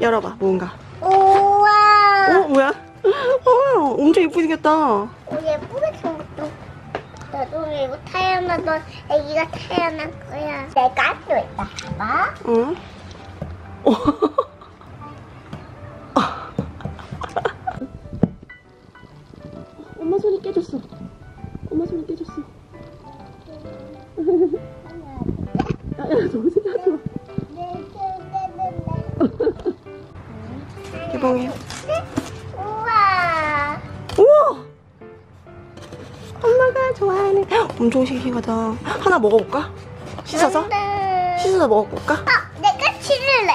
열어봐 뭔가 우와. 어 뭐야? 어 엄청 예쁘게 생겼다 오, 예쁘게 생겼어. 나도 이거 태어나도 애기가 태어날 거야. 내가 또 있다. 봐봐. 응? 어. 개봉해 우와. 우와 엄마가 좋아하는 엄청 싱싱하다 하나 먹어볼까? 씻어서? 근데- 씻어서 먹어볼까? 아, 내가 치를래.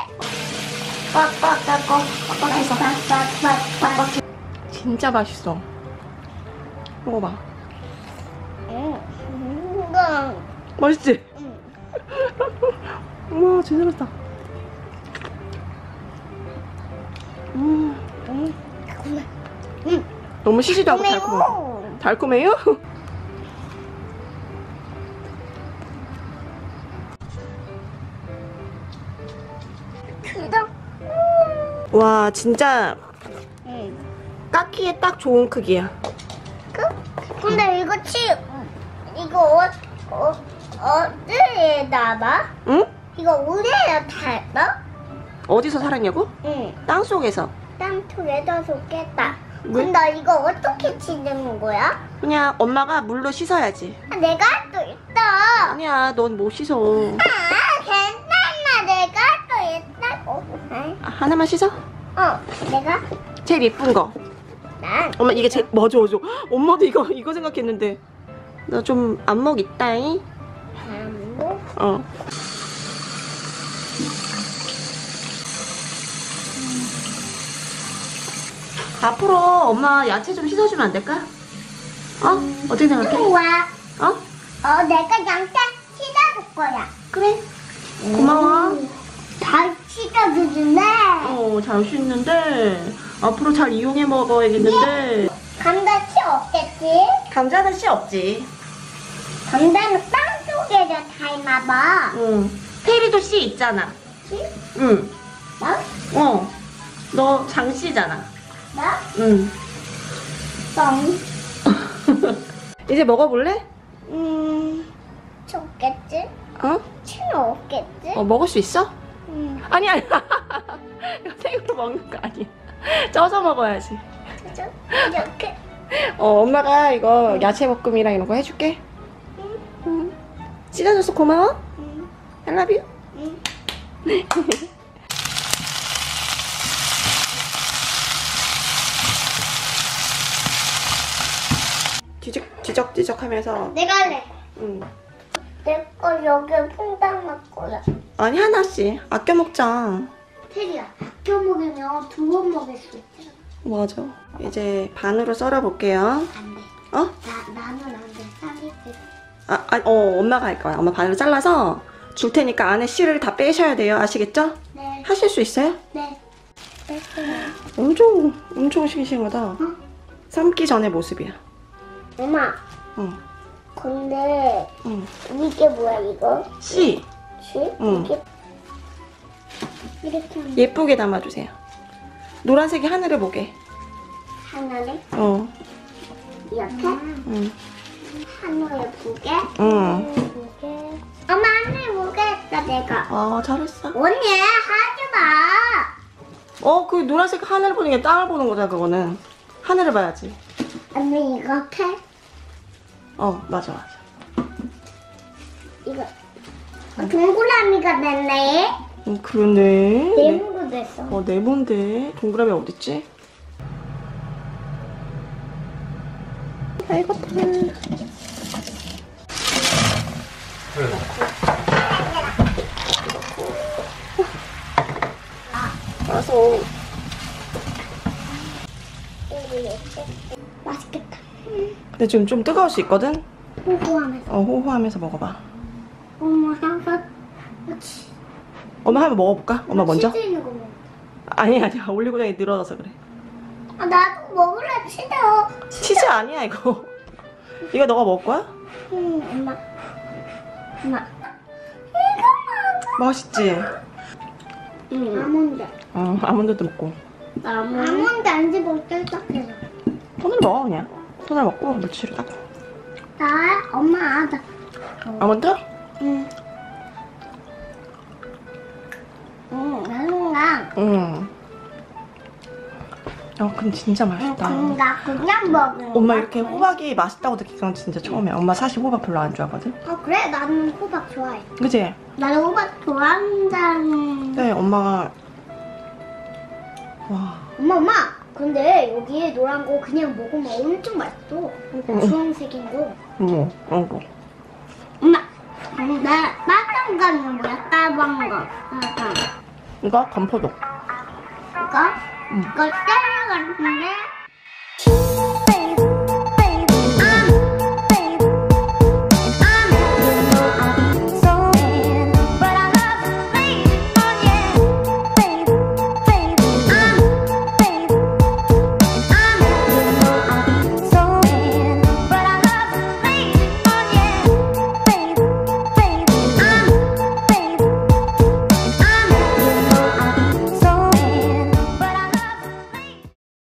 꽉꽉 닦고 꽉꽉 해서 빡빡빡빡. 진짜 맛있어 먹어봐 응. 이거. 맛있지? 응. 우와 진짜 맛있다 음. 응. 너무 시시도 하고 달콤해. 달콤해요? 그다. 와 진짜 응. 깎기에 딱 좋은 크기야 그? 근데 이거 치 이거 어, 어, 어디에 놔봐? 응? 이거 어디에 닮아? 어디서 살았냐고? 응. 땅 속에서 땅 속에다 속겠다. 왜? 근데 이거 어떻게 치는 거야? 그냥 엄마가 물로 씻어야지 아, 내가 또 있다. 아니야 넌 못 씻어 아, 괜찮아. 내가 또 있다고. 응? 아, 하나만 씻어? 어, 내가 제일 예쁜 거 난 엄마 이게 제일 맞아 맞아 엄마도 이거 이거 생각했는데 나 좀 안목 있다잉 한국 어 앞으로 엄마 야채 좀 씻어주면 안 될까? 어? 어떻게 생각해? 좋아. 어? 어, 내가 양태 씻어줄 거야. 그래 고마워 음, 잘 씻어주는데 어잘 씻는데 앞으로 잘 이용해 먹어야겠는데 감자 씨 없겠지? 감자는 씨 없지 감자는 땅 속에서 닮아봐. 응 테리도 씨 있잖아 씨? 응 나? 어. 너 장씨잖아. 나? 응. 똥. 이제 먹어볼래? 음, 좋겠지? 어? 치는 없겠지? 어, 먹을 수 있어? 음, 아니, 아니. 이거 생으로 먹는 거 아니야. 쪄서 먹어야지. 그죠? 이렇게. 어, 엄마가 이거 야채 볶음이랑 이런 거 해줄게. 응, 응. 씻어줘서 고마워. 응, I love you. 응. 뒤적, 뒤적뒤적 하면서. 내가 할래. 응. 내거 여기 퐁당 넣을 거야. 아니, 하나씩. 아껴 먹자. 테리야, 아껴 먹으면 두 번 먹을 수 있잖아. 맞아. 이제 반으로 썰어볼게요. 안 돼. 어? 나, 나는 안 돼. 쌀이 돼. 아, 아, 어, 엄마가 할 거야. 엄마 반으로 잘라서 줄 테니까 안에 씨를 다 빼셔야 돼요. 아시겠죠? 네, 하실 수 있어요? 네. 엄청, 엄청 싱싱하다. 어? 삶기 전의 모습이야. 엄마, 응, 근데 응. 이게 뭐야 이거? 씨, 쥐? 응. 이게 이렇게 하면 예쁘게 담아주세요. 노란색이 하늘을 보게. 하나를 어, 이렇게 응, 하늘을 보게. 응. 보게. 엄마 하늘 보게 했다 내가. 아, 잘했어. 언니 하지 마. 어, 그 노란색 하늘 보는 게 땅을 보는 거잖아, 그거는. 하늘을 봐야지. 언니 이렇게 어, 맞아, 맞아. 이거 어, 동그라미가 됐네. 응, 그러네. 네. 네모가 됐어. 어, 네모인데. 동그라미 어딨지? 아이고, 탐. 알았어. 맛있겠다. 근데 지금 좀 뜨거울 수 있거든? 호호하면서. 어, 호호하면서 먹어봐. 엄마 그렇지. 엄마 한번 먹어볼까? 엄마 먼저? 치즈 있는 거 먹어. 아니, 아니야. 올리고당이 늘어져서 그래. 아 나도 먹을래 치즈. 치즈 아니야, 이거. 이거 너가 먹을 거야? 응 엄마. 엄마. 이거 맛있지? 먹어. 응. 아몬드. 어, 아몬드도 먹고. 아몬드 안 집어 뜰떡해서. 손으로 먹어, 그냥. 손으로 먹고, 물티슈로 닦고. 나 엄마 나. 아몬드? 응. 응, 나는가. 응. 어, 근데 진짜 맛있다. 나 그냥 먹은 엄마 이렇게 호박이 맛있다고 느낀 건 진짜 처음이야. 엄마 사실 호박 별로 안 좋아하거든? 어 그래 나는 호박 좋아해. 그지? 나는 호박 좋아한다는. 네, 엄마가. 와. 엄마 엄마. 근데 여기에 노란 거 그냥 먹으면 엄청 맛있어. 응. 주황색인 거. 뭐, 어, 엄마. 빨간 거는 뭐야? 빨간 거. 빨간. 이거 건포도. 이거? 응. 이거 때려갔는데